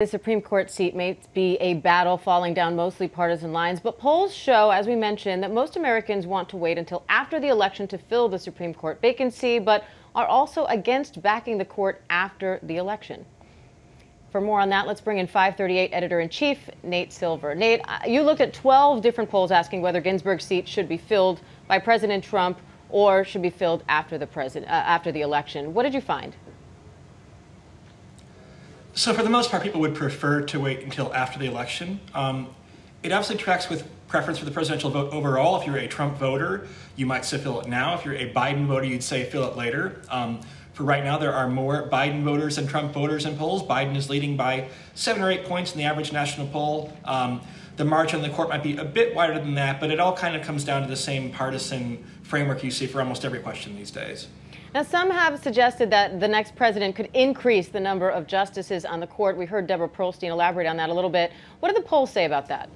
The Supreme Court seat may be a battle falling down mostly partisan lines, but polls show, as we mentioned, that most Americans want to wait until after the election to fill the Supreme Court vacancy, but are also against backing the court after the election. For more on that, let's bring in 538 editor in chief Nate Silver. Nate, uh, you looked at 12 different polls asking whether Ginsburg's seat should be filled by President Trump or should be filled after the president uh, after the election. What did you find? So for the most part, people would prefer to wait until after the election. Um, it obviously tracks with preference for the presidential vote overall. If you're a Trump voter, you might say fill it now. If you're a Biden voter, you'd say fill it later. Um, for right now, there are more Biden voters than Trump voters in polls. Biden is leading by seven or eight points in the average national poll. Um, the margin on the court might be a bit wider than that, but it all kind of comes down to the same partisan framework you see for almost every question these days. Now, some have suggested that the next president could increase the number of justices on the court. We heard Deborah Pearlstein elaborate on that a little bit. What do the polls say about that?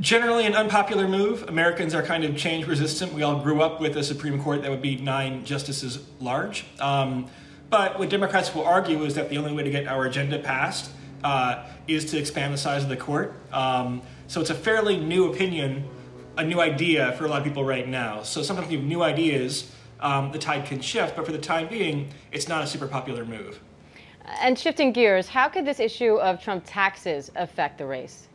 Generally, an unpopular move. Americans are kind of change resistant. We all grew up with a Supreme Court that would be nine justices large. Um, but what Democrats will argue is that the only way to get our agenda passed uh, is to expand the size of the court. Um, so it's a fairly new opinion a new idea for a lot of people right now. So sometimes you have new ideas, um, the tide can shift, but for the time being, it's not a super popular move. And shifting gears, how could this issue of Trump taxes affect the race?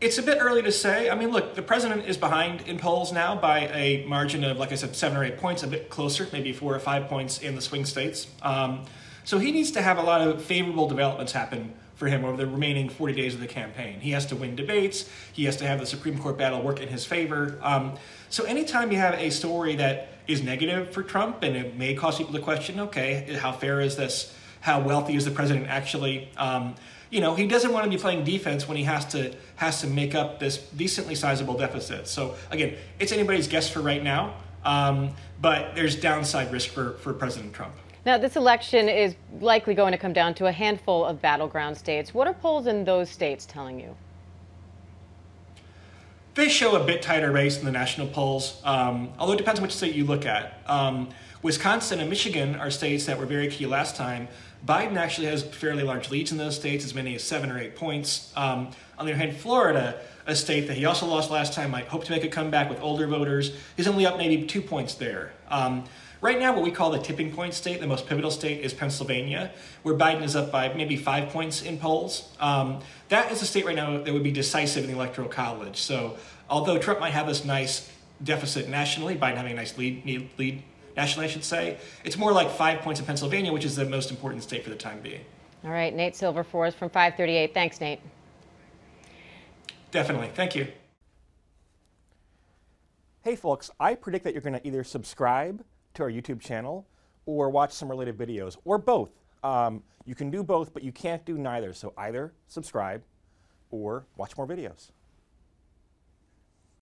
It's a bit early to say. I mean, look, the president is behind in polls now by a margin of, like I said, seven or eight points, a bit closer, maybe four or five points in the swing states. Um, so he needs to have a lot of favorable developments happen for him over the remaining 40 days of the campaign. He has to win debates. He has to have the Supreme Court battle work in his favor. Um, so anytime you have a story that is negative for Trump, and it may cause people to question, okay, how fair is this? How wealthy is the president actually? Um, you know, he doesn't want to be playing defense when he has to has to make up this decently sizable deficit. So again, it's anybody's guess for right now, um, but there's downside risk for, for President Trump. Now, this election is likely going to come down to a handful of battleground states. What are polls in those states telling you? They show a bit tighter race in the national polls, um, although it depends on which state you look at. Um, Wisconsin and Michigan are states that were very key last time. Biden actually has fairly large leads in those states, as many as seven or eight points. Um, on the other hand, Florida, a state that he also lost last time, might hope to make a comeback with older voters, is only up maybe two points there. Um, Right now, what we call the tipping point state, the most pivotal state, is Pennsylvania, where Biden is up by maybe five points in polls. Um, that is a state right now that would be decisive in the Electoral College. So, although Trump might have this nice deficit nationally, Biden having a nice lead, lead nationally, I should say, it's more like five points in Pennsylvania, which is the most important state for the time being. All right, Nate Silver for us from 538. Thanks, Nate. Definitely. Thank you. Hey, folks, I predict that you're going to either subscribe to our YouTube channel or watch some related videos, or both. Um, you can do both, but you can't do neither. So either subscribe or watch more videos.